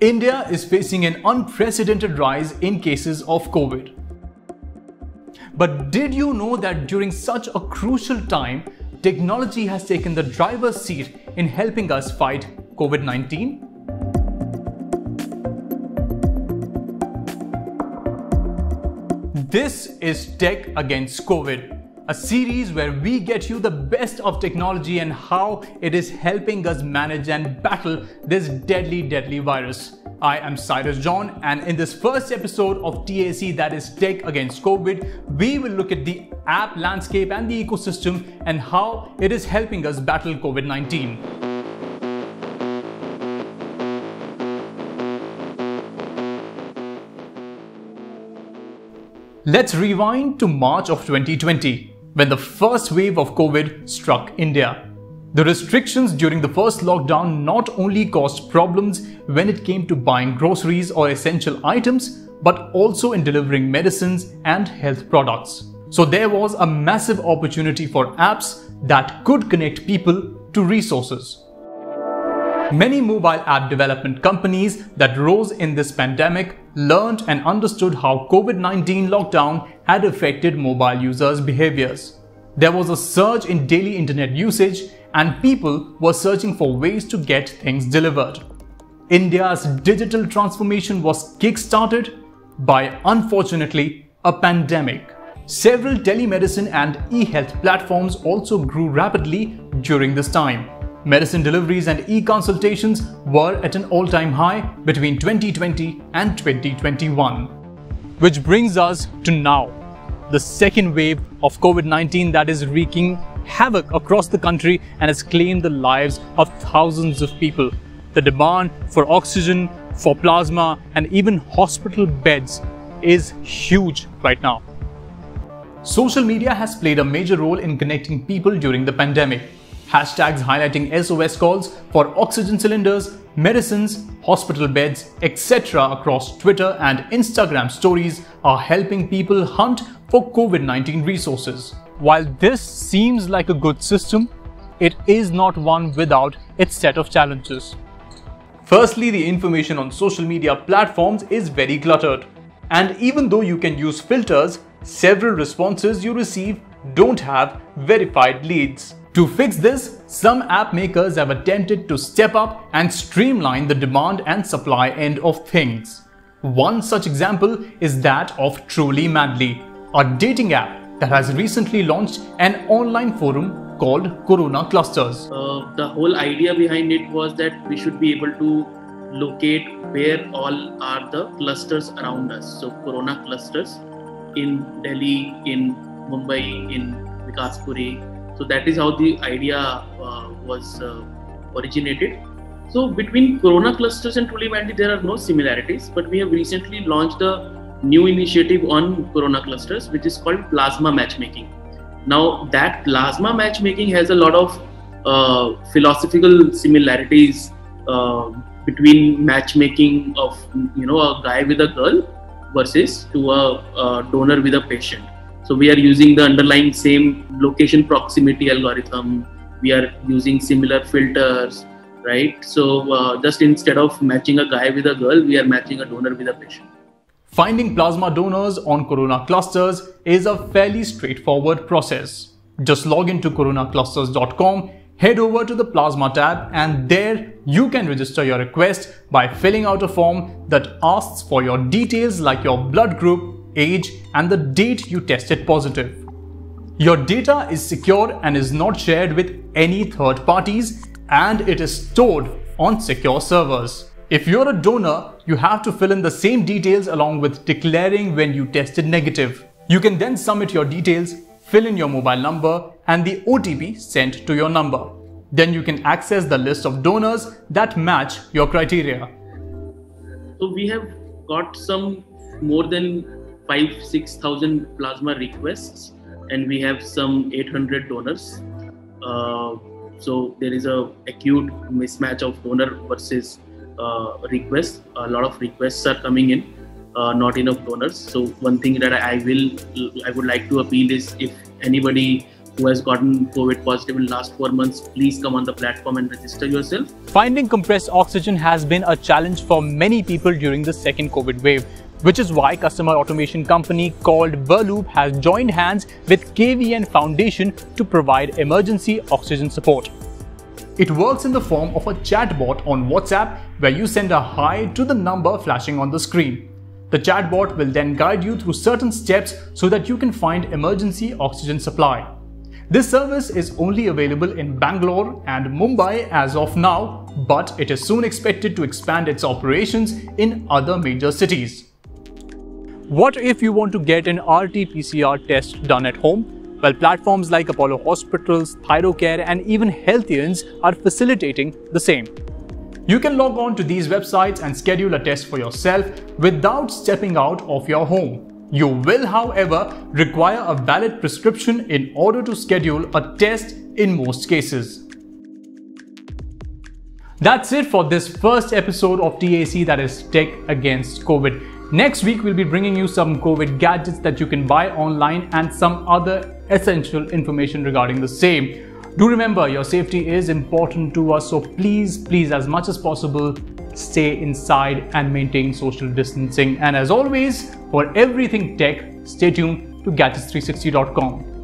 India is facing an unprecedented rise in cases of COVID. But did you know that during such a crucial time, technology has taken the driver's seat in helping us fight COVID 19? This is Tech Against COVID a series where we get you the best of technology and how it is helping us manage and battle this deadly, deadly virus. I am Cyrus John, and in this first episode of TAC, that is Tech Against COVID, we will look at the app landscape and the ecosystem and how it is helping us battle COVID 19. Let's rewind to March of 2020 when the first wave of COVID struck India. The restrictions during the first lockdown not only caused problems when it came to buying groceries or essential items, but also in delivering medicines and health products. So there was a massive opportunity for apps that could connect people to resources. Many mobile app development companies that rose in this pandemic learned and understood how COVID-19 lockdown had affected mobile users' behaviors. There was a surge in daily internet usage and people were searching for ways to get things delivered. India's digital transformation was kick-started by, unfortunately, a pandemic. Several telemedicine and e-health platforms also grew rapidly during this time. Medicine deliveries and e-consultations were at an all-time high between 2020 and 2021. Which brings us to now, the second wave of COVID-19 that is wreaking havoc across the country and has claimed the lives of thousands of people. The demand for oxygen, for plasma and even hospital beds is huge right now. Social media has played a major role in connecting people during the pandemic hashtags highlighting SOS calls for oxygen cylinders, medicines, hospital beds, etc. across Twitter and Instagram stories are helping people hunt for COVID 19 resources. While this seems like a good system, it is not one without its set of challenges. Firstly, the information on social media platforms is very cluttered. And even though you can use filters, several responses you receive don't have verified leads. To fix this, some app makers have attempted to step up and streamline the demand and supply end of things. One such example is that of Truly Madly, a dating app that has recently launched an online forum called Corona Clusters. Uh, the whole idea behind it was that we should be able to locate where all are the clusters around us. So, Corona clusters in Delhi, in Mumbai, in Vikaspuri, so that is how the idea uh, was uh, originated. So between Corona clusters and Truly Madly, there are no similarities, but we have recently launched a new initiative on Corona clusters, which is called plasma matchmaking. Now that plasma matchmaking has a lot of uh, philosophical similarities uh, between matchmaking of you know a guy with a girl versus to a, a donor with a patient so we are using the underlying same location proximity algorithm. We are using similar filters, right? So uh, just instead of matching a guy with a girl, we are matching a donor with a patient. Finding plasma donors on Corona Clusters is a fairly straightforward process. Just log into coronaclusters.com, head over to the Plasma tab, and there you can register your request by filling out a form that asks for your details like your blood group, age, and the date you tested positive. Your data is secure and is not shared with any third parties and it is stored on secure servers. If you're a donor, you have to fill in the same details along with declaring when you tested negative. You can then submit your details, fill in your mobile number and the OTP sent to your number. Then you can access the list of donors that match your criteria. So we have got some more than five six thousand plasma requests, and we have some 800 donors. Uh, so there is a acute mismatch of donor versus uh, request. A lot of requests are coming in, uh, not enough donors. So one thing that I will I would like to appeal is if anybody who has gotten COVID positive in the last four months, please come on the platform and register yourself. Finding compressed oxygen has been a challenge for many people during the second COVID wave, which is why customer automation company called Verloop has joined hands with KVN Foundation to provide emergency oxygen support. It works in the form of a chatbot on WhatsApp where you send a hi to the number flashing on the screen. The chatbot will then guide you through certain steps so that you can find emergency oxygen supply. This service is only available in Bangalore and Mumbai as of now, but it is soon expected to expand its operations in other major cities. What if you want to get an RT-PCR test done at home? Well, platforms like Apollo Hospitals, ThyroCare and even Healthians are facilitating the same. You can log on to these websites and schedule a test for yourself without stepping out of your home. You will, however, require a valid prescription in order to schedule a test in most cases. That's it for this first episode of TAC that is Tech Against COVID. Next week, we'll be bringing you some COVID gadgets that you can buy online and some other essential information regarding the same. Do remember, your safety is important to us, so please, please, as much as possible, stay inside and maintain social distancing. And as always, for everything tech, stay tuned to gadgets360.com.